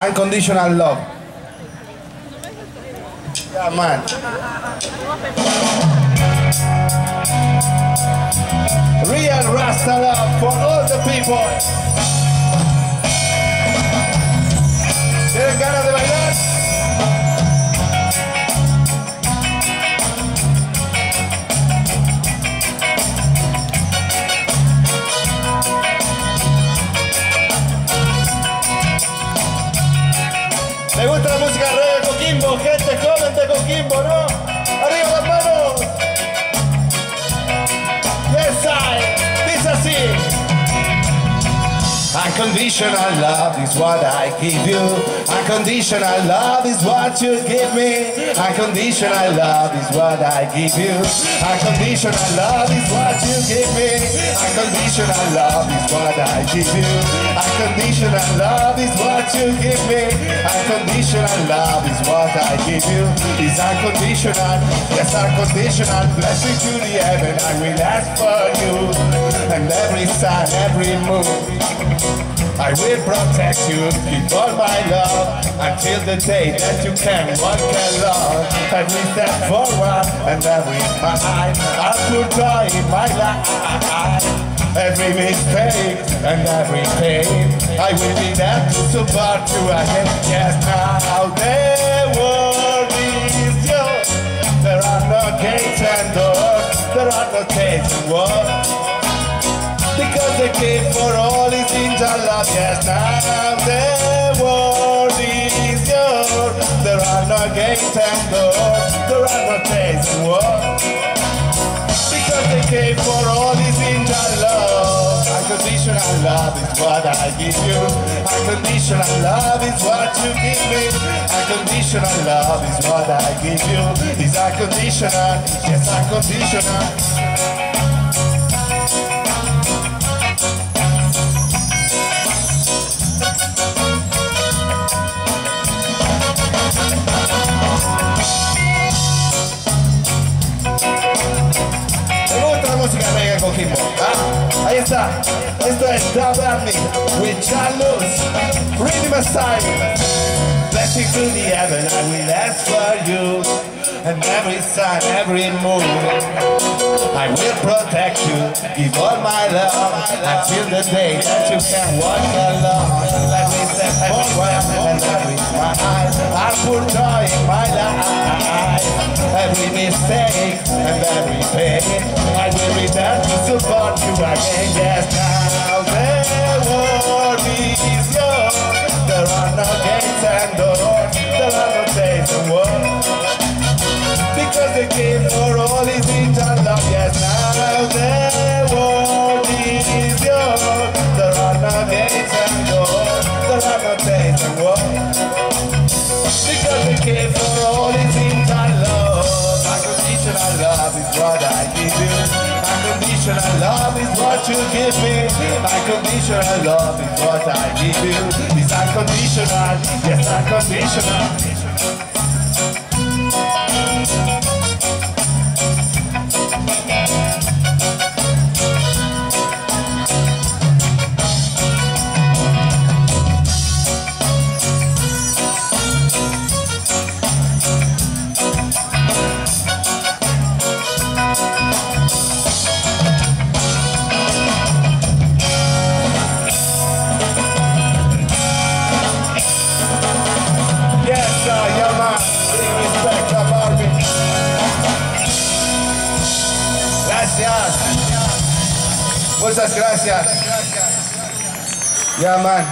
Unconditional love. Yeah, man. Real Rasta love for all the people. ¿Tienen ganas música reggae de Coquimbo? Gente joven de Coquimbo, ¿no? Unconditional love is what I give you. Unconditional love is what you give me. Unconditional love is what I give you. Unconditional love is what you give me. Unconditional love is what I give you. Unconditional love is what you give me. Unconditional love is what I give you. Is unconditional, yes unconditional. Blessing to the heaven I will ask for you. And every sign, every move. I will protect you, give all my love until the day that you can walk alone. Every step forward and every smile, I put joy in my life. Every mistake and every pain, I will be there to support you again. Yes, now the world is yours. There are no gates and doors, there are no taste and walls. Because the came for all in love, yes, now the world is yours. There are no gates and doors, there are no days and wars. Because they came for all is in your love. Unconditional love is what I give you. Unconditional love is what you give me. Unconditional love is what I give you. It's unconditional, yes, unconditional. Música reggae Coquimbo. ¿ah? Ahí está. Esto es Dub Army with John Luz. Rhythm style. Blessing to the heaven I will ask for you. And every sign, every move. I will protect you. Give all my love until the day that you can walk alone. Let me and every smile. I put joy in my life. Every mistake and every pain. I will be there to support you again. Yes, now the world is yours. There are no gates and doors. There are no days and wars. Because the gift for all is your love. Yes, now the world is yours. There are no gates and doors. There are no days and wars. Because the gift for all is love. Unconditional love is what I give you. Unconditional love is what you give me. Unconditional love is what I give you. It's unconditional, yes, unconditional. Muchas gracias. Yeah, man.